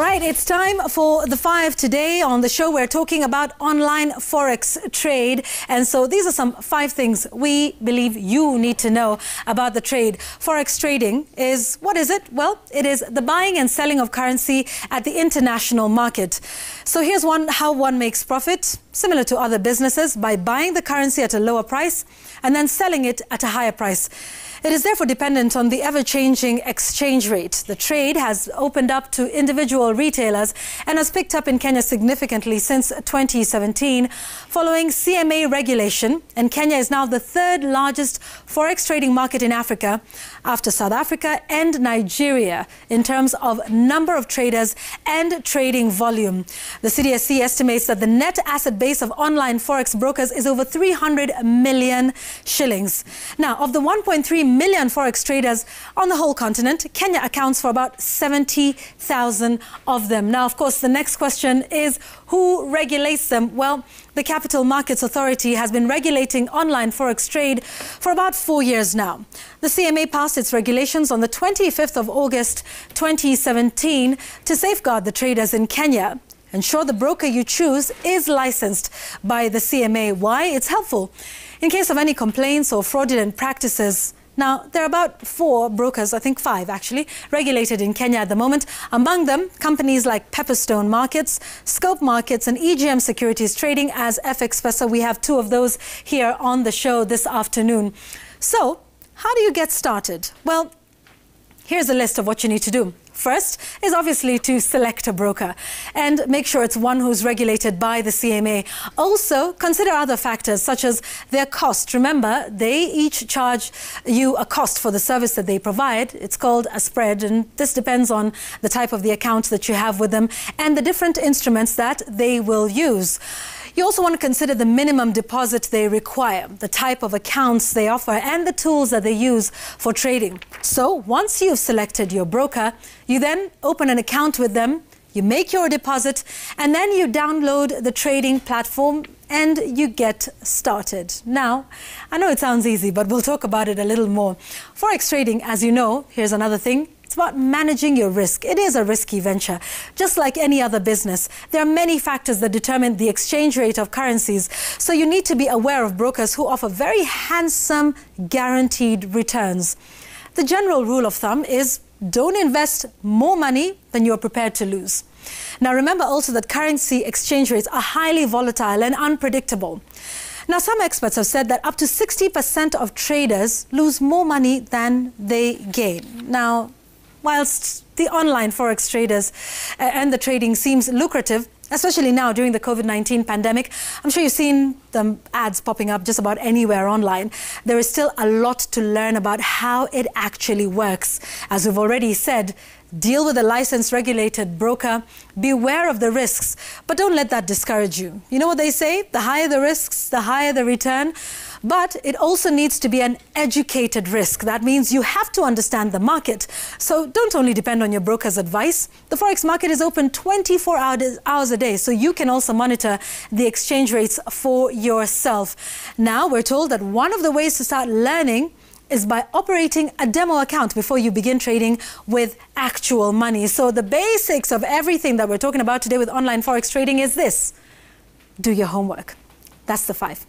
right, it's time for the five today. On the show, we're talking about online forex trade. And so these are some five things we believe you need to know about the trade. Forex trading is what is it? Well, it is the buying and selling of currency at the international market. So here's one how one makes profit, similar to other businesses, by buying the currency at a lower price and then selling it at a higher price. It is therefore dependent on the ever-changing exchange rate. The trade has opened up to individual retailers and has picked up in Kenya significantly since 2017 following CMA regulation. And Kenya is now the third largest forex trading market in Africa after South Africa and Nigeria in terms of number of traders and trading volume. The CDSC estimates that the net asset base of online forex brokers is over 300 million shillings. Now, of the 1.3 million forex traders on the whole continent, Kenya accounts for about 70,000 of them. Now, of course, the next question is who regulates them? Well, the Capital Markets Authority has been regulating online forex trade for about four years now. The CMA passed its regulations on the 25th of August 2017 to safeguard the traders in Kenya. Ensure the broker you choose is licensed by the CMA. Why? It's helpful. In case of any complaints or fraudulent practices, now, there are about four brokers, I think five actually, regulated in Kenya at the moment. Among them, companies like Pepperstone Markets, Scope Markets, and EGM Securities Trading as FX FXpesa. We have two of those here on the show this afternoon. So, how do you get started? Well, here's a list of what you need to do. First is obviously to select a broker and make sure it's one who's regulated by the CMA. Also, consider other factors such as their cost. Remember, they each charge you a cost for the service that they provide. It's called a spread, and this depends on the type of the account that you have with them and the different instruments that they will use. You also want to consider the minimum deposit they require, the type of accounts they offer, and the tools that they use for trading. So once you've selected your broker, you then open an account with them, you make your deposit, and then you download the trading platform and you get started. Now, I know it sounds easy, but we'll talk about it a little more. Forex trading, as you know, here's another thing, it's about managing your risk. It is a risky venture. Just like any other business, there are many factors that determine the exchange rate of currencies. So you need to be aware of brokers who offer very handsome guaranteed returns. The general rule of thumb is don't invest more money than you're prepared to lose. Now remember also that currency exchange rates are highly volatile and unpredictable. Now, some experts have said that up to 60% of traders lose more money than they gain. Now, whilst the online forex traders uh, and the trading seems lucrative, especially now during the COVID 19 pandemic. I'm sure you've seen the ads popping up just about anywhere online. There is still a lot to learn about how it actually works. As we've already said, deal with a licensed regulated broker, beware of the risks, but don't let that discourage you. You know what they say? The higher the risks, the higher the return. But it also needs to be an educated risk. That means you have to understand the market. So don't only depend on your broker's advice. The Forex market is open 24 hours a day, so you can also monitor the exchange rates for yourself. Now, we're told that one of the ways to start learning is by operating a demo account before you begin trading with actual money. So the basics of everything that we're talking about today with online forex trading is this. Do your homework. That's the five.